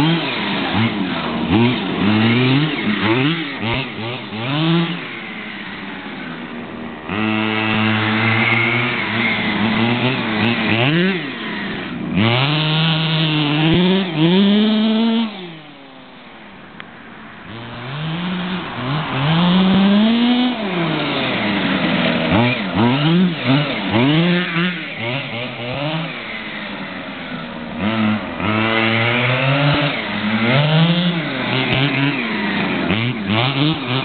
Mm-hmm. Mm-hmm.